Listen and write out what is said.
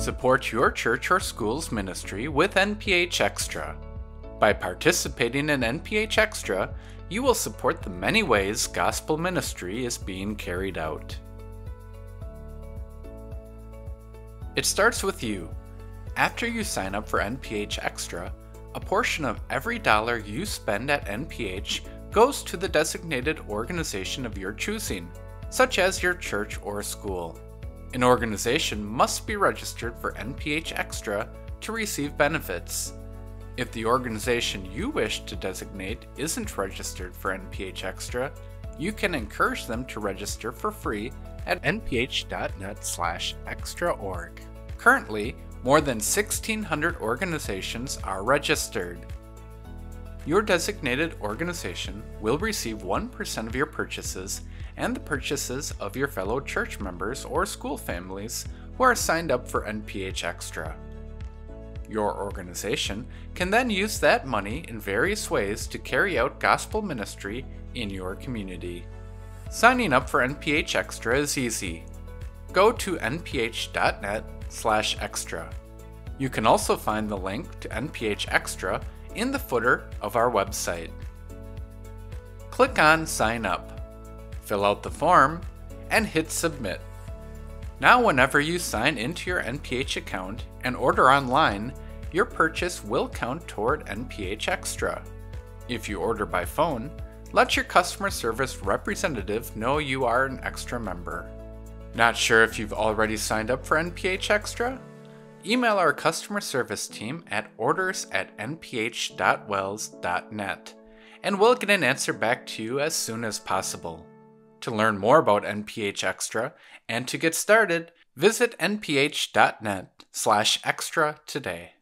Support your church or school's ministry with NPH Extra. By participating in NPH Extra, you will support the many ways gospel ministry is being carried out. It starts with you. After you sign up for NPH Extra, a portion of every dollar you spend at NPH goes to the designated organization of your choosing, such as your church or school. An organization must be registered for NPH Extra to receive benefits. If the organization you wish to designate isn't registered for NPH Extra, you can encourage them to register for free at nph.net/extraorg. Currently, more than 1,600 organizations are registered. Your designated organization will receive 1% of your purchases and the purchases of your fellow church members or school families who are signed up for NPH Extra. Your organization can then use that money in various ways to carry out gospel ministry in your community. Signing up for NPH Extra is easy. Go to nph.net/extra. You can also find the link to NPH Extra in the footer of our website. Click on Sign Up, fill out the form, and hit Submit. Now, whenever you sign into your NPH account and order online, your purchase will count toward NPH Extra. If you order by phone, let your customer service representative know you are an extra member. Not sure if you've already signed up for NPH Extra? Email our customer service team at orders at nph.wels.net and we'll get an answer back to you as soon as possible. To learn more about NPH Extra and to get started, visit nph.net slash extra today.